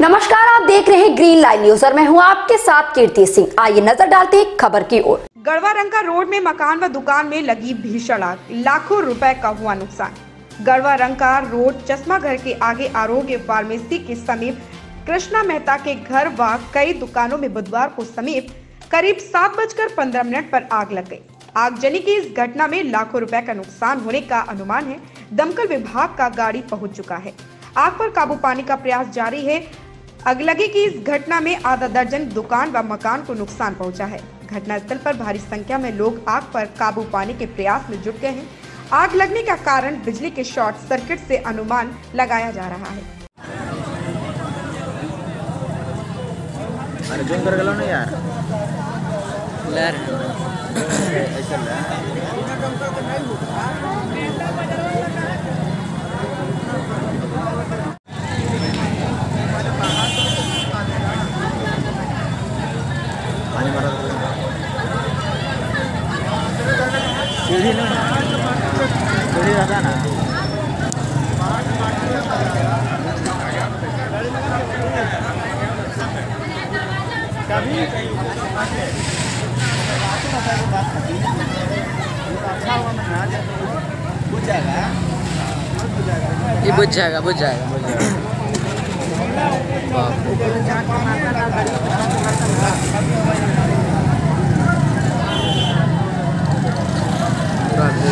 नमस्कार, आप देख रहे हैं ग्रीन लाइन न्यूज़ और मैं हूँ आपके साथ कीर्ति सिंह। आइए नज़र डालते हैं खबर की ओर। गढ़वा रंका रोड में मकान व दुकान में लगी भीषण आग। लाखों रुपए का हुआ नुकसान। गढ़वा रंका रोड चश्मा घर के आगे आरोग्य फार्मेसी के समीप कृष्णा मेहता के घर व कई दुकानों में बुधवार को समीप करीब सात बजकर पंद्रह मिनट पर आग लग गई। आगजनी की इस घटना में लाखों रुपए का नुकसान होने का अनुमान है। दमकल विभाग का गाड़ी पहुँच चुका है। आग पर काबू पाने का प्रयास जारी है। अगलगी की इस घटना में आधा दर्जन दुकान व मकान को नुकसान पहुँचा है। घटनास्थल पर भारी संख्या में लोग आग पर काबू पाने के प्रयास में जुट गए हैं। आग लगने का कारण बिजली के शॉर्ट सर्किट से अनुमान लगाया जा रहा है। अरे कर गलो ना यार। ये बुझ जाएगा बुझ जाएगा बुझ जाएगा।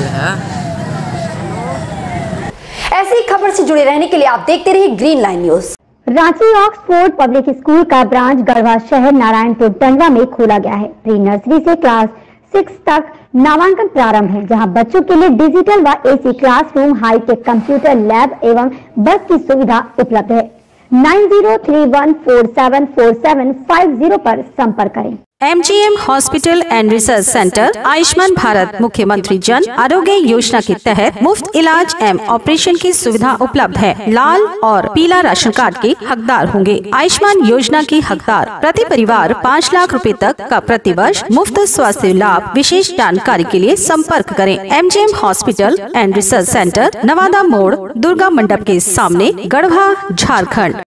पूरा है। ऐसी खबर से जुड़े रहने के लिए आप देखते रहिए green line news. Ranchi oxford public school का ब्रांच गढ़वा शहर नारायणपुर टंडवा में खोला गया है। प्री नर्सरी से क्लास सिक्स तक नामांकन प्रारंभ है जहाँ बच्चों के लिए डिजिटल व AC classroom hitech computer lab एवं बस की सुविधा उपलब्ध है। Nine zero three one four seven four seven five zero पर संपर्क करें। MGM hospital and research centre Ayushman Bharat मुख्यमंत्री जन आरोग्य योजना के तहत मुफ़्त इलाज एवं ऑपरेशन की सुविधा उपलब्ध है। लाल और पीला राशन कार्ड के हकदार होंगे। आयुष्मान योजना के हकदार प्रति परिवार पाँच लाख रुपए तक का प्रति वर्ष मुफ़्त स्वास्थ्य लाभ विशेष जानकारी के लिए संपर्क करें। MGM hospital and research centre Nawada मोड़, दुर्गा मंडप के सामने, गढ़वा, झारखंड।